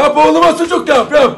Yap oğluma sucuk yap yap.